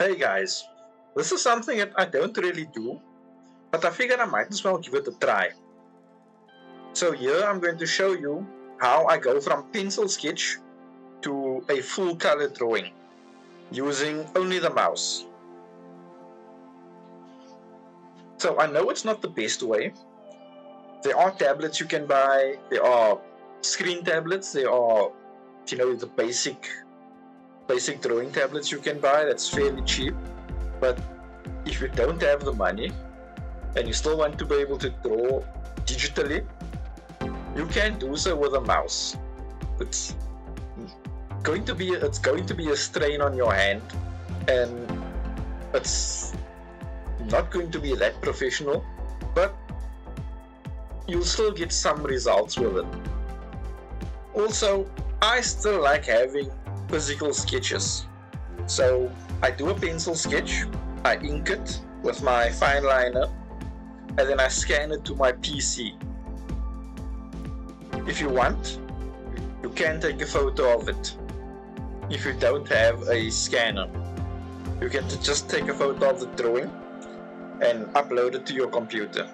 Hey guys, this is something that I don't really do, but I figured I might as well give it a try. So here I'm going to show you how I go from pencil sketch to a full color drawing using only the mouse. So I know it's not the best way. There are tablets you can buy, there are screen tablets, there are you know the basic basic drawing tablets you can buy that's fairly cheap. But if you don't have the money and you still want to be able to draw digitally, you can do so with a mouse. It's going to be it's going to be a strain on your hand and it's not going to be that professional, but you'll still get some results with it. Also, I still like having physical sketches. So I do a pencil sketch, I ink it with my fine liner, and then I scan it to my PC. If you want, you can take a photo of it. If you don't have a scanner, you can just take a photo of the drawing and upload it to your computer.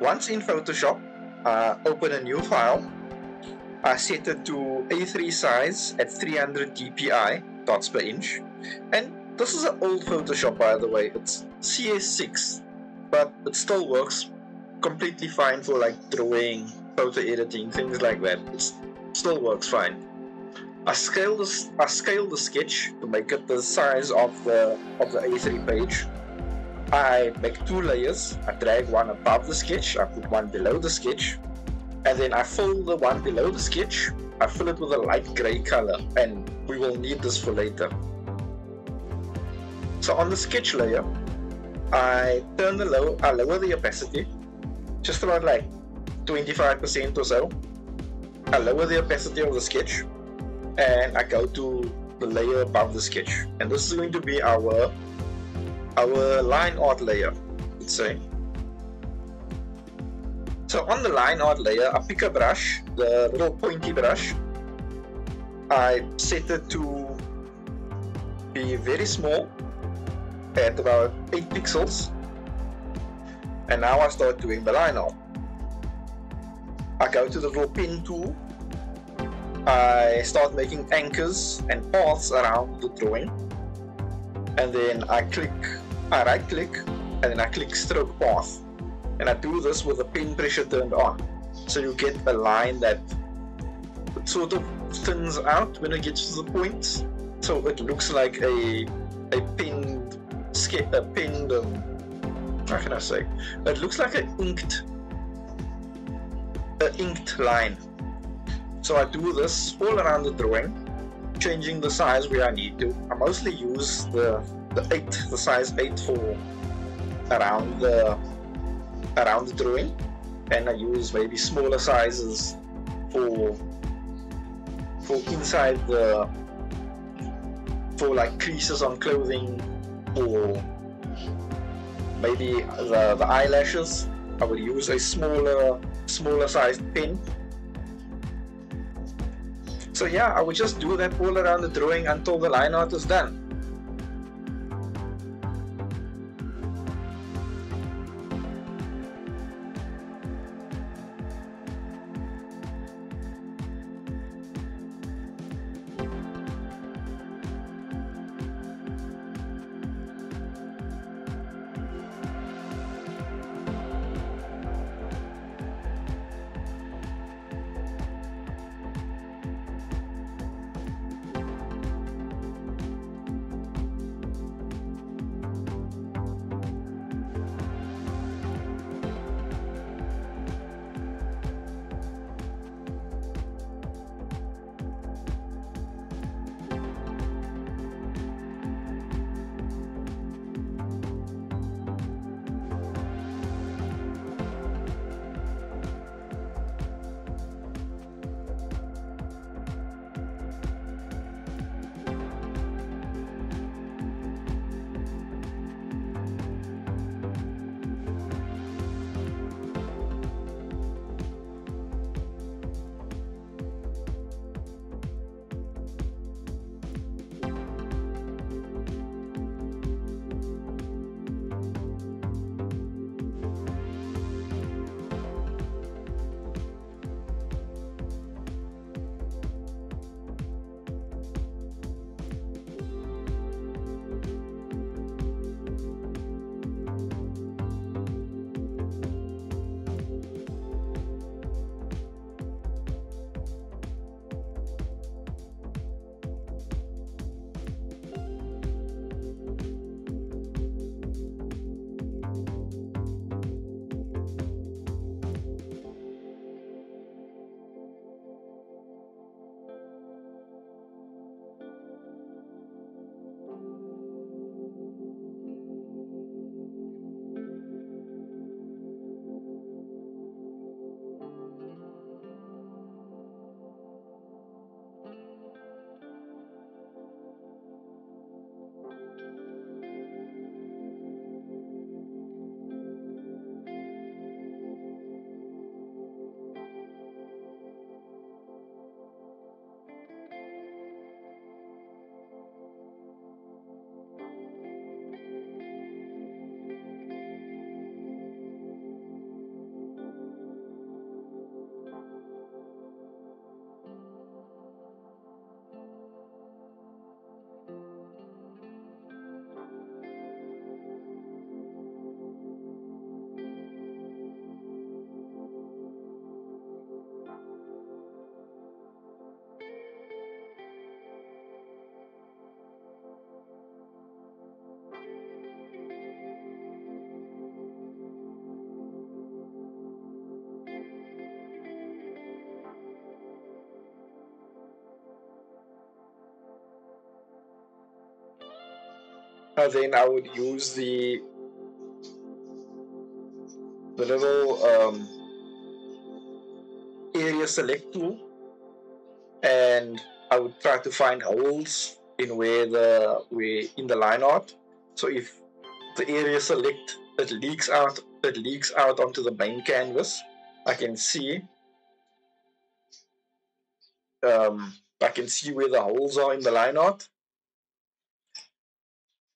Once in Photoshop, uh, open a new file. I set it to A3 size at 300 dpi, dots per inch. And this is an old Photoshop by the way, it's CS6, but it still works completely fine for like drawing, photo editing, things like that. It still works fine. I scale the I scale the sketch to make it the size of the of the A3 page. I make two layers. I drag one above the sketch. I put one below the sketch, and then I fill the one below the sketch. I fill it with a light gray color, and we will need this for later. So on the sketch layer, I turn the low, I lower the opacity, just about like 25% or so. I lower the opacity of the sketch and I go to the layer above the sketch. And this is going to be our our line art layer, let's say. So on the line art layer, I pick a brush, the little pointy brush. I set it to be very small at about 8 pixels. And now I start doing the line art. I go to the little pen tool I start making anchors and paths around the drawing and then I click, I right click and then I click stroke path and I do this with the pen pressure turned on. So you get a line that sort of thins out when it gets to the point. So it looks like a a pinned sketch a pinned um, how can I say? It looks like an inked an inked line. So I do this all around the drawing, changing the size where I need to. I mostly use the, the 8, the size 8 for around the around the drawing and I use maybe smaller sizes for for inside the for like creases on clothing or maybe the, the eyelashes I will use a smaller smaller sized pin so yeah, I would just do that all around the drawing until the line art is done. And then I would use the the little um, area select tool and I would try to find holes in where the in the line art. So if the area select it leaks out it leaks out onto the main canvas, I can see um, I can see where the holes are in the line art.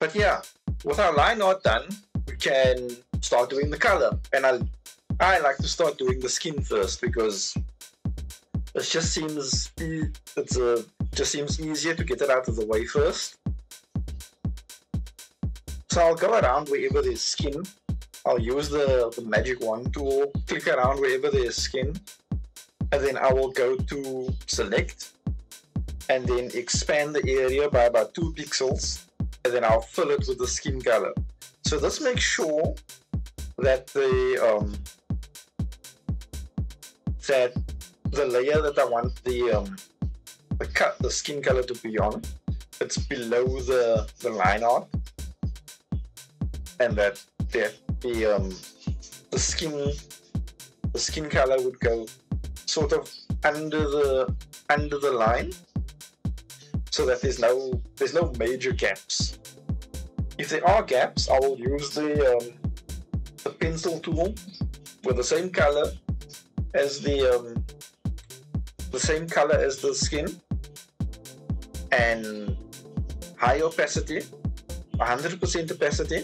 But yeah, with our line art done, we can start doing the color. And I I like to start doing the skin first because it just seems it's a just seems easier to get it out of the way first. So I'll go around wherever there's skin. I'll use the, the magic wand tool, click around wherever there's skin, and then I will go to select and then expand the area by about two pixels and then I'll fill it with the skin color. So this makes sure that the um, that the layer that I want the um, the cut the skin color to be on it's below the the line art and that the the um the skin the skin color would go sort of under the under the line so that there's no there's no major gaps if there are gaps I will use the um, the pencil tool with the same color as the um, the same color as the skin and high opacity 100% opacity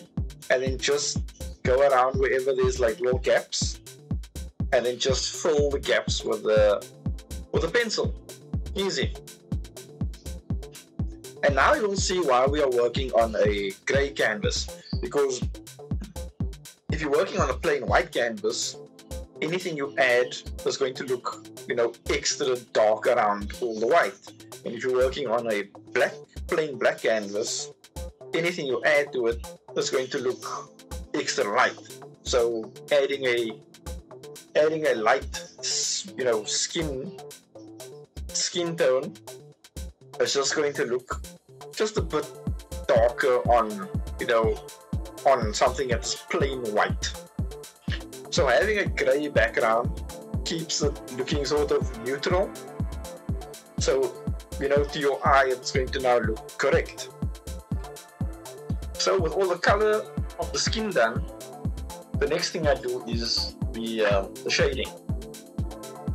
and then just go around wherever there's like little gaps and then just fill the gaps with the with a pencil. Easy and now you'll see why we are working on a gray canvas. Because if you're working on a plain white canvas anything you add is going to look you know extra dark around all the white. And if you're working on a black plain black canvas anything you add to it is going to look extra light. So adding a adding a light you know skin skin tone is just going to look just a bit darker on you know on something that's plain white. So having a gray background keeps it looking sort of neutral. So you know to your eye it's going to now look correct. So with all the color of the skin done, the next thing I do is the uh, the shading.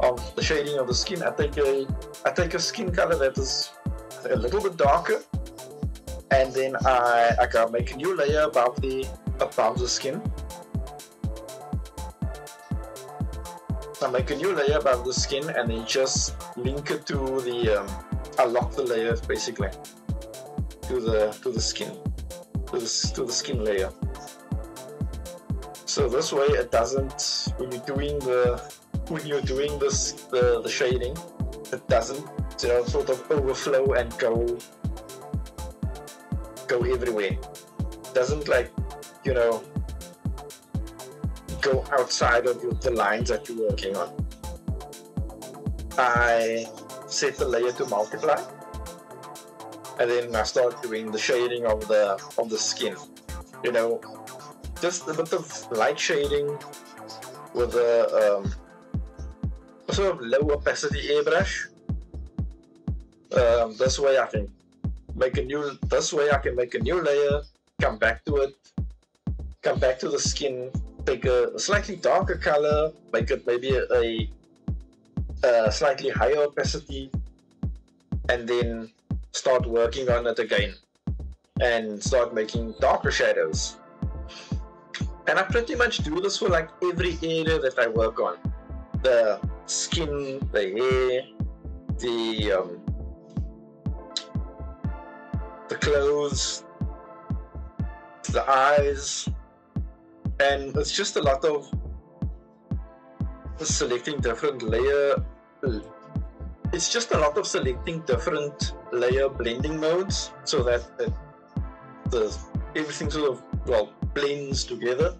Of the shading of the skin. I take a I take a skin color that is a little bit darker, and then I I can make a new layer above the above the skin. I make a new layer above the skin and then just link it to the um, I lock the layers basically to the to the skin to the, to the skin layer. So this way it doesn't, when you're doing the, when you're doing this, the, the shading, it doesn't you know, sort of overflow and go, go everywhere. Doesn't like, you know, go outside of the lines that you're working on. I set the layer to multiply and then I start doing the shading of the of the skin. You know, just a bit of light shading with a, um, sort of low opacity airbrush. Um, this way I can make a new. This way I can make a new layer, come back to it, come back to the skin, take a, slightly darker color, make it maybe a, a, a slightly higher opacity, and then start working on it again and start making darker shadows. And I pretty much do this for like every area that I work on. The skin, the hair, the um, the clothes, the eyes, and it's just a lot of selecting different layer. It's just a lot of selecting different layer blending modes so that the everything sort of well blends together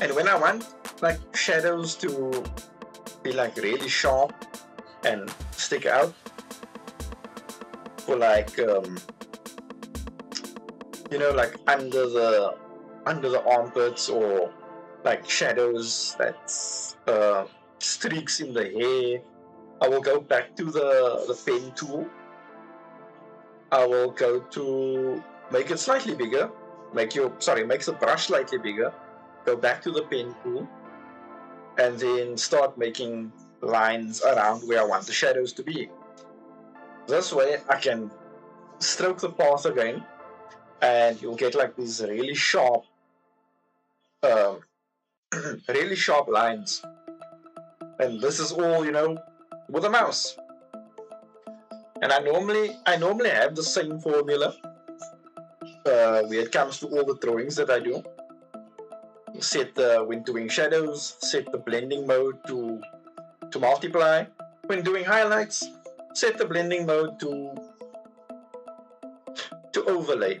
And when I want like shadows to be like really sharp and stick out for like um, you know like under the under the armpits or like shadows that uh, streaks in the hair I will go back to the the pen tool. I will go to make it slightly bigger. Make your sorry makes the brush slightly bigger go back to the pen tool and then start making lines around where I want the shadows to be. This way I can stroke the path again and you'll get like these really sharp um, really sharp lines. And this is all you know with a mouse. And I normally I normally have the same formula uh, when it comes to all the drawings that I do set the when doing shadows set the blending mode to to multiply. When doing highlights set the blending mode to to overlay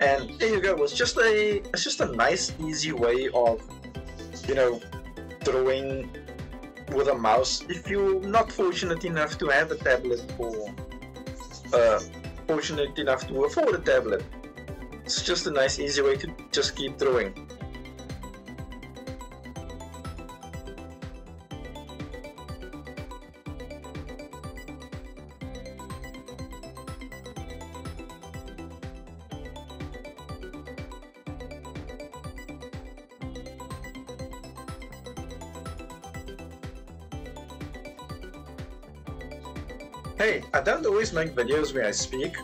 and there you go. It's just a it's just a nice easy way of you know drawing with a mouse. If you're not fortunate enough to have a tablet or uh, fortunate enough to afford a tablet it's just a nice easy way to just keep drawing Hey, I don't always make videos where I speak,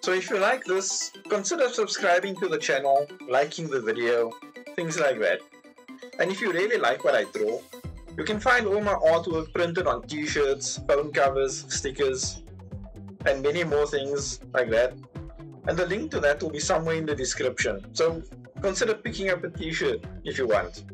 so if you like this, consider subscribing to the channel, liking the video, things like that. And if you really like what I draw, you can find all my artwork printed on t-shirts, phone covers, stickers, and many more things like that. And the link to that will be somewhere in the description, so consider picking up a t-shirt if you want.